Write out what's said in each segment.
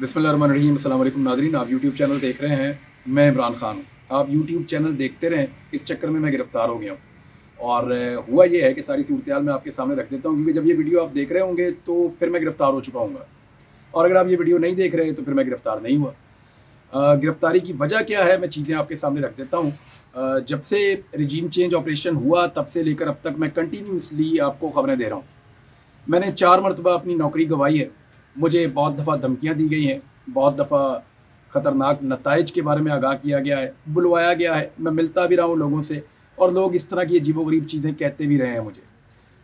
बिस्मिल्लाम नादरीन आप YouTube channel देख रहे हैं, मैं इमरान खान हूँ। आप यूट्यूब चैनल देखते रहें, इस चक्कर में मैं गिरफ़्तार हो गया हूँ। और हुआ ये है कि सारी सूरत मैं आपके सामने रख देता हूँ, क्योंकि जब ये वीडियो आप देख रहे होंगे तो फिर मैं गिरफ़्तार हो चुका हूँ और अगर आप ये वीडियो नहीं देख रहे तो फिर मैं गिरफ़्तार नहीं हुआ। गिरफ़्तारी की वजह क्या है, मैं चीज़ें आपके सामने रख देता हूँ। जब से रिजीम चेंज ऑपरेशन हुआ, तब से लेकर अब तक मैं कंटिन्यूसली आपको ख़बरें दे रहा हूँ। मैंने चार मरतबा अपनी नौकरी गंवाई है। मुझे बहुत दफ़ा धमकियाँ दी गई हैं, बहुत दफ़ा ख़तरनाक नतज के बारे में आगाह किया गया है, बुलवाया गया है, मैं मिलता भी रहा हूँ लोगों से, और लोग इस तरह की अजीबो गरीब चीज़ें कहते भी रहे हैं मुझे।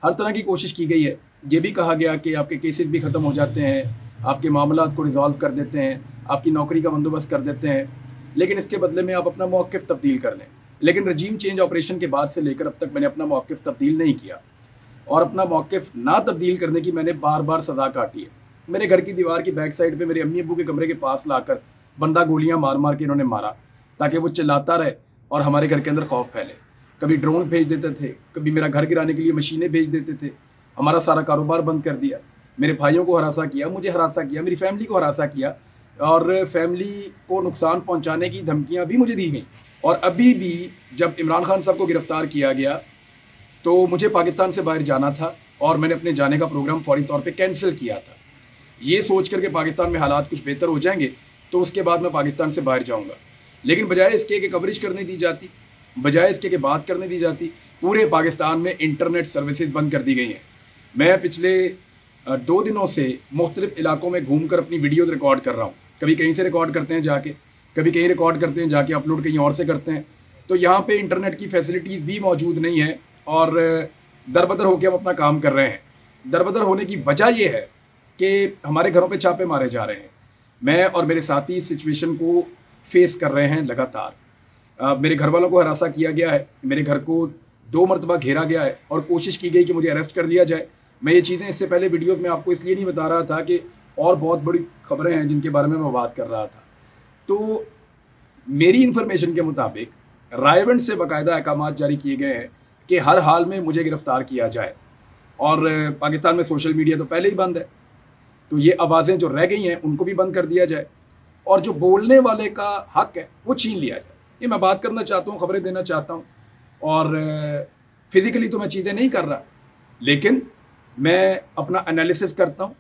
हर तरह की कोशिश की गई है। ये भी कहा गया कि आपके केसेस भी ख़त्म हो जाते हैं, आपके मामला को रिजॉल्व कर देते हैं, आपकी नौकरी का बंदोबस्त कर देते हैं, लेकिन इसके बदले में आप अपना मौक़ तब्दील कर लें। लेकिन रजीम चेंज ऑपरेशन के बाद से लेकर अब तक मैंने अपना मौक़ तब्दील नहीं किया। और अपना मौक़ ना तब्दील करने की मैंने बार बार सजा काटी है। मेरे घर की दीवार की बैक साइड पे मेरे अम्मी अबू के कमरे के पास लाकर बंदा गोलियाँ मार मार के इन्होंने मारा, ताकि वो चिल्लाता रहे और हमारे घर के अंदर खौफ फैले। कभी ड्रोन भेज देते थे, कभी मेरा घर गिराने के लिए मशीनें भेज देते थे। हमारा सारा कारोबार बंद कर दिया। मेरे भाइयों को हरासा किया, मुझे हरासा किया, मेरी फैमिली को हरासा किया और फैमिली को नुकसान पहुँचाने की धमकियाँ भी मुझे दी गई। और अभी भी जब इमरान खान साहब को गिरफ़्तार किया गया तो मुझे पाकिस्तान से बाहर जाना था और मैंने अपने जाने का प्रोग्राम फौरी तौर पे कैंसिल किया था। ये सोच करके पाकिस्तान में हालात कुछ बेहतर हो जाएँगे तो उसके बाद मैं पाकिस्तान से बाहर जाऊँगा। लेकिन बजाय इसके कि कवरेज करने दी जाती, बजाय इसके कि बात करने दी जाती, पूरे पाकिस्तान में इंटरनेट सर्विसेज़ बंद कर दी गई हैं। मैं पिछले दो दिनों से मुख्तलिफ़ इलाकों में घूम कर अपनी वीडियोज़ रिकॉर्ड कर रहा हूँ। कभी कहीं से रिकॉर्ड करते हैं जाके, कभी कहीं रिकॉर्ड करते हैं जाके अपलोड कहीं और से करते हैं। तो यहाँ पे इंटरनेट की फैसिलिटीज़ भी मौजूद नहीं है और, दरबदर होकर हम अपना काम कर रहे हैं। दरबदर होने की वजह यह है कि हमारे घरों पे छापे मारे जा रहे हैं। मैं और मेरे साथी सिचुएशन को फेस कर रहे हैं लगातार। मेरे घर वालों को हरासा किया गया है। मेरे घर को दो मरतबा घेरा गया है और कोशिश की गई कि मुझे अरेस्ट कर लिया जाए। मैं ये चीज़ें इससे पहले वीडियोज़ में आपको इसलिए नहीं बता रहा था कि और बहुत बड़ी खबरें हैं जिनके बारे में मैं बात कर रहा था। तो मेरी इन्फॉर्मेशन के मुताबिक रायवंड से बाकायदा अहकाम जारी किए गए हैं कि हर हाल में मुझे गिरफ़्तार किया जाए। और पाकिस्तान में सोशल मीडिया तो पहले ही बंद है। तो ये आवाज़ें जो रह गई हैं, उनको भी बंद कर दिया जाए। और जो बोलने वाले का हक है, वो छीन लिया जाए। ये मैं बात करना चाहता हूँ, खबरें देना चाहता हूँ। और फिज़िकली तो मैं चीज़ें नहीं कर रहा, लेकिन मैं अपना एनालिसिस करता हूँ,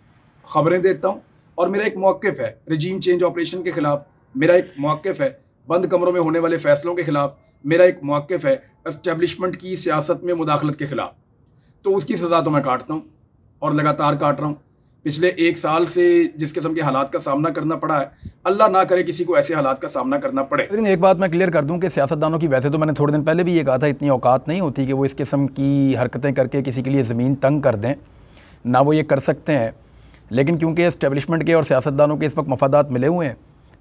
ख़बरें देता हूँ। और मेरा एक मौक़ है रजीम चेंज ऑपरेशन के ख़िलाफ़, मेरा एक मौक़ है, बंद कमरों में होने वाले फ़ैसलों के ख़िलाफ़, मेरा एक मौक़ है इस्टेबलिशमेंट की सियासत में मुदाखलत के ख़िलाफ़। तो उसकी सज़ा तो मैं काटता हूँ, और लगातार काट रहा हूँ। पिछले एक साल से जिस किस्म के हालात का सामना करना पड़ा है, अल्लाह ना करे किसी को ऐसे हालात का सामना करना पड़े। लेकिन एक बात मैं क्लियर कर दूँ कि सियासतदानों की, वैसे तो मैंने थोड़े दिन पहले भी ये कहा था, इतनी औकात नहीं होती कि वो इस किस्म की हरकतें करके किसी के लिए ज़मीन तंग कर दें। ना वो ये कर सकते हैं। लेकिन क्योंकि इस्टेबलिशमेंट के और सियासतदानों के इस वक्त मफादात मिले हुए हैं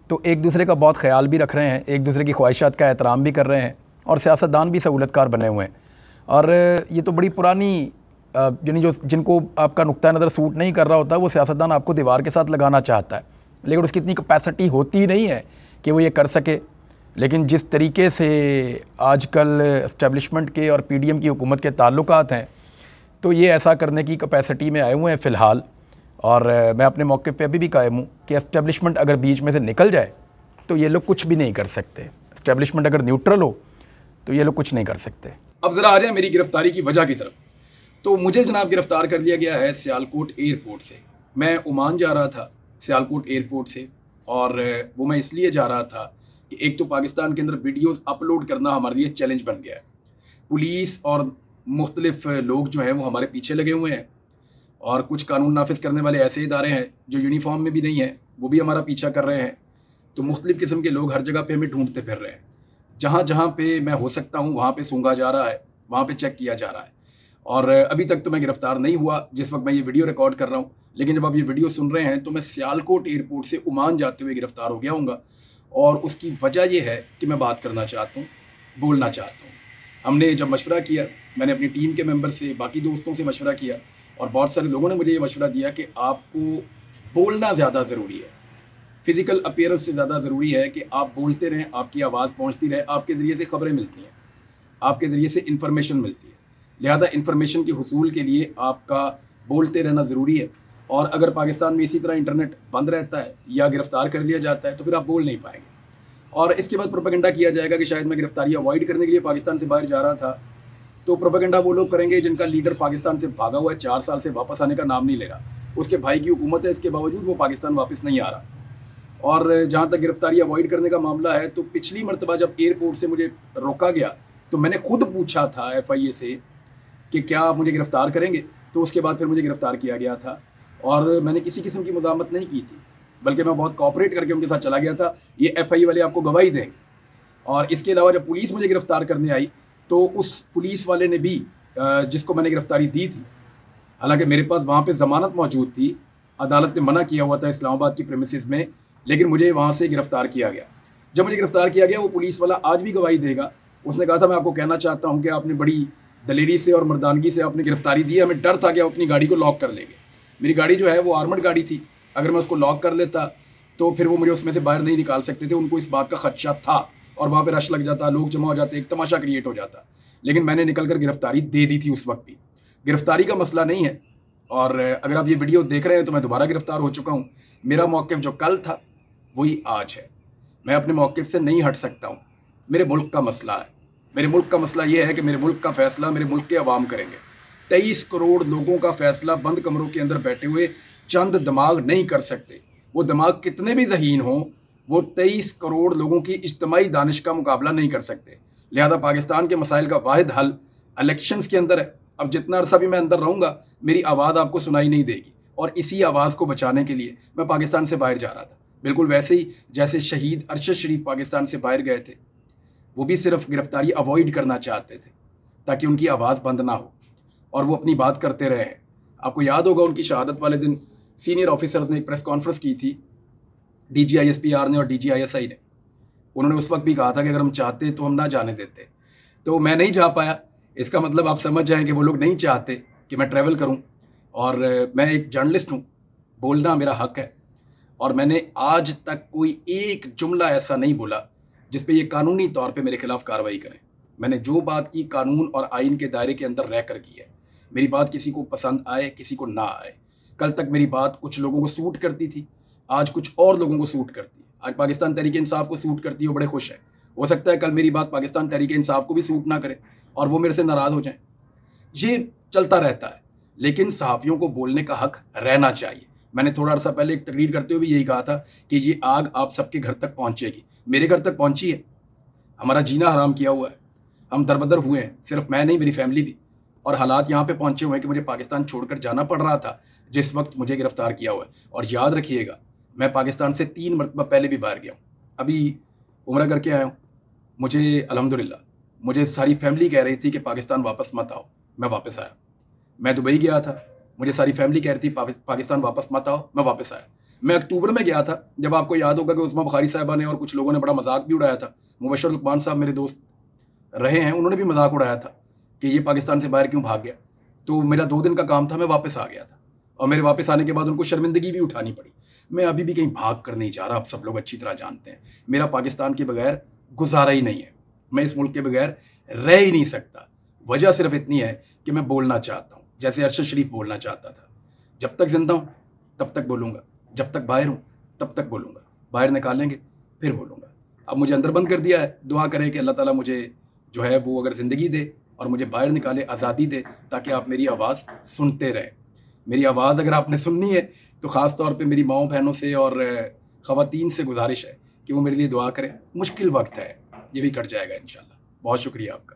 तो एक दूसरे का बहुत ख्याल भी रख रहे हैं, एक दूसरे की ख्वाहिशात का एहतराम भी कर रहे हैं और सियासतदान भी सहूलतकार बने हुए हैं। और ये तो बड़ी पुरानी यानी जो जिनको आपका नुक़ नज़र सूट नहीं कर रहा होता, वो सियासतदान आपको दीवार के साथ लगाना चाहता है। लेकिन उसकी इतनी कैपेसिटी होती नहीं है कि वो ये कर सके। लेकिन जिस तरीके से आजकल इस्टेबलिशमेंट के और पीडीएम की हुकूमत के ताल्लुक हैं तो ये ऐसा करने की कैपेसिटी में आए हुए हैं फ़िलहाल। और मैं अपने मौके पे अभी भी कायम हूँ कि इस्टेबलिशमेंट अगर बीच में से निकल जाए तो ये लोग कुछ भी नहीं कर सकते। इस्टेबलिशमेंट अगर न्यूट्रल हो तो ये लोग कुछ नहीं कर सकते। अब ज़रा आ जाए मेरी गिरफ्तारी की वजह की तरफ़। तो मुझे जनाब गिरफ़्तार कर लिया गया है सियालकोट एयरपोर्ट से। मैं ओमान जा रहा था, सियालकोट एयरपोर्ट से, और वो मैं इसलिए जा रहा था कि एक तो पाकिस्तान के अंदर वीडियोस अपलोड करना हमारे लिए चैलेंज बन गया है। पुलिस और मुख्तलिफ़ लोग जो हैं वो हमारे पीछे लगे हुए हैं, और कुछ कानून नाफिज करने वाले ऐसे इदारे हैं जो यूनिफॉर्म में भी नहीं हैं, वो भी हमारा पीछा कर रहे हैं। तो मुख्तलिफ़ किस्म के लोग हर जगह पे हमें ढूंढते फिर रहे हैं। जहाँ जहाँ पे मैं हो सकता हूँ, वहाँ पे सूंघा जा रहा है, वहाँ पे चेक किया जा रहा है। और अभी तक तो मैं गिरफ़्तार नहीं हुआ, जिस वक्त मैं ये वीडियो रिकॉर्ड कर रहा हूँ। लेकिन जब आप ये वीडियो सुन रहे हैं तो मैं सियालकोट एयरपोर्ट से उमान जाते हुए गिरफ़्तार हो गया हूँ और उसकी वजह यह है कि मैं बात करना चाहता हूँ, बोलना चाहता हूँ। हमने जब मशवरा किया, मैंने अपनी टीम के मेंबर से, बाकी दोस्तों से मशवरा किया और बहुत सारे लोगों ने मुझे ये मशवरा दिया कि आपको बोलना ज़्यादा ज़रूरी है। फ़िज़िकल अपेयरेंस से ज़्यादा ज़रूरी है कि आप बोलते रहें, आपकी आवाज़ पहुँचती रहे, आपके ज़रिए से ख़बरें मिलती हैं, आपके ज़रिए से इंफॉर्मेशन मिलती है। लिहाजा इन्फॉर्मेशन के हसूल के लिए आपका बोलते रहना ज़रूरी है। और अगर पाकिस्तान में इसी तरह इंटरनेट बंद रहता है या गिरफ़्तार कर लिया जाता है तो फिर आप बोल नहीं पाएँगे। और इसके बाद प्रोपेगेंडा किया जाएगा कि शायद मैं गिरफ्तारी अवॉइड करने के लिए पाकिस्तान से बाहर जा रहा था। तो प्रोपेगेंडा वो लोग करेंगे जिनका लीडर पाकिस्तान से भागा हुआ है, चार साल से वापस आने का नाम नहीं ले रहा। उसके भाई की हुकूमत है, इसके बावजूद वो पाकिस्तान वापस नहीं आ रहा। और जहाँ तक गिरफ्तारी अवॉइड करने का मामला है तो पिछली मरतबा जब एयरपोर्ट से मुझे रोका गया तो मैंने खुद पूछा था एफआईए से कि क्या आप मुझे गिरफ़्तार करेंगे? तो उसके बाद फिर मुझे गिरफ़्तार किया गया था और मैंने किसी किस्म की मजामत नहीं की थी, बल्कि मैं बहुत कॉपरेट करके उनके साथ चला गया था। ये एफ़ वाले आपको गवाही देंगे। और इसके अलावा जब पुलिस मुझे गिरफ़्तार करने आई तो उस पुलिस वाले ने भी जिसको मैंने गिरफ़्तारी दी थी, हालाँकि मेरे पास वहाँ पे ज़मानत मौजूद थी, अदालत ने मना किया हुआ था इस्लामाबाद की प्रेमिस में, लेकिन मुझे वहाँ से गिरफ़्तार किया गया। जब मुझे गिरफ़्तार किया गया, वो पुलिस वाला आज भी गवाही देगा। उसने कहा था, मैं आपको कहना चाहता हूँ कि आपने बड़ी दलेरी से और मर्दानगी से आपने गिरफ्तारी दी हमें डर था कि आप अपनी गाड़ी को लॉक कर लेंगे। मेरी गाड़ी जो है वो आर्मड गाड़ी थी। अगर मैं उसको लॉक कर लेता तो फिर वो मुझे उसमें से बाहर नहीं निकाल सकते थे। उनको इस बात का खदशा था और वहाँ पर रश लग जाता, लोग जमा हो जाते, एक तमाशा क्रिएट हो जाता। लेकिन मैंने निकल कर गिरफ्तारी दे दी थी उस वक्त भी। गिरफ्तारी का मसला नहीं है। और अगर आप ये वीडियो देख रहे हैं तो मैं दोबारा गिरफ़्तार हो चुका हूँ। मेरा मौक़ जो कल था, वही आज है। मैं अपने मौक़ से नहीं हट सकता हूँ। मेरे मुल्क का मसला है। मेरे मुल्क का मसला ये है कि मेरे मुल्क का फ़ैसला मेरे मुल्क के अवाम करेंगे। तेईस करोड़ लोगों का फ़ैसला बंद कमरों के अंदर बैठे हुए चंद दिमाग नहीं कर सकते। वो दिमाग कितने भी जहीन हों, वो तेईस करोड़ लोगों की इज्तमाही दानिश का मुकाबला नहीं कर सकते। लिहाजा पाकिस्तान के मसाइल का वाद हल इलेक्शंस के अंदर है। अब जितना अरसा भी मैं अंदर रहूँगा, मेरी आवाज़ आपको सुनाई नहीं देगी। और इसी आवाज़ को बचाने के लिए मैं पाकिस्तान से बाहर जा रहा था। बिल्कुल वैसे ही जैसे शहीद अरशद शरीफ पाकिस्तान से बाहर गए थे। वो भी सिर्फ़ गिरफ्तारी अवॉइड करना चाहते थे, ताकि उनकी आवाज़ बंद ना हो। और वो अपनी बात करते रहे। आपको याद होगा उनकी शहादत वाले दिन सीनियर ऑफिसर्स ने एक प्रेस कॉन्फ्रेंस की थी D G I S P R ने और D G I S I ने। उन्होंने उस वक्त भी कहा था कि अगर हम चाहते तो हम ना जाने देते। तो मैं नहीं जा पाया। इसका मतलब आप समझ जाएँ कि वो लोग नहीं चाहते कि मैं ट्रैवल करूँ। और मैं एक जर्नलिस्ट हूँ। बोलना मेरा हक है। और मैंने आज तक कोई एक जुमला ऐसा नहीं बोला। जिस पे ये कानूनी तौर पे मेरे खिलाफ कार्रवाई करें। मैंने जो बात की कानून और आइन के दायरे के अंदर रह कर की है। मेरी बात किसी को पसंद आए, किसी को ना आए। कल तक मेरी बात कुछ लोगों को सूट करती थी। आज कुछ और लोगों को सूट करती है। आज पाकिस्तान तरीके इंसाफ को सूट करती है, वो बड़े खुश है। हो सकता है कल मेरी बात पाकिस्तान तरीके इंसाफ को भी सूट ना करे और वो मेरे से नाराज़ हो जाए। ये चलता रहता है, लेकिन सहाफ़ियों को बोलने का हक रहना चाहिए। मैंने थोड़ा अर्सा पहले एक तकरीर करते हुए यही कहा था कि ये आग आप सबके घर तक पहुँचेगी। मेरे घर तक पहुँची है। हमारा जीना हराम किया हुआ है। हम दरबदर हुए हैं, सिर्फ़ मैं नहीं, मेरी फैमिली भी। और हालात यहाँ पे पहुँचे हुए हैं कि मुझे पाकिस्तान छोड़कर जाना पड़ रहा था, जिस वक्त मुझे गिरफ़्तार किया हुआ है। और याद रखिएगा, मैं पाकिस्तान से तीन मरतबा पहले भी बाहर गया हूँ। अभी उम्र करके आया हूँ। मुझे अलहमदिल्ला मुझे सारी फैमिली कह रही थी कि पाकिस्तान वापस मत आओ, मैं वापस आया। मैं दुबई गया था। मुझे सारी फैमिली कह रही थी, पाकिस्तान वापस मत आओ, मैं वापस आया। मैं अक्टूबर में गया था, जब आपको याद होगा कि उस्मा बुखारी साहबा ने और कुछ लोगों ने बड़ा मज़ाक भी उड़ाया था। मुबशर लुकमान साहब मेरे दोस्त रहे हैं, उन्होंने भी मज़ाक उड़ाया था कि ये पाकिस्तान से बाहर क्यों भाग गया। तो मेरा दो दिन का काम था, मैं वापस आ गया था। और मेरे वापस आने के बाद उनको शर्मिंदगी भी उठानी पड़ी। मैं अभी भी कहीं भाग कर नहीं जा रहा, आप सब लोग अच्छी तरह जानते हैं। मेरा पाकिस्तान के बगैर गुजारा ही नहीं है। मैं इस मुल्क के बगैर रह ही नहीं सकता। वजह सिर्फ़ इतनी है कि मैं बोलना चाहता हूँ, जैसे अरशद शरीफ बोलना चाहता था। जब तक ज़िंदा हूँ, तब तक बोलूँगा। जब तक बाहर हूँ, तब तक बोलूँगा। बाहर निकालेंगे, फिर बोलूँगा। अब मुझे अंदर बंद कर दिया है। दुआ करें कि अल्लाह ताला मुझे जो है वो अगर ज़िंदगी दे और मुझे बाहर निकाले, आज़ादी दे, ताकि आप मेरी आवाज़ सुनते रहें। मेरी आवाज़ अगर आपने सुननी है तो ख़ास तौर पे मेरी माओ बहनों से और ख़वातीन से गुजारिश है कि वो मेरे लिए दुआ करें। मुश्किल वक्त है, ये भी कट जाएगा इन बहुत शुक्रिया आपका।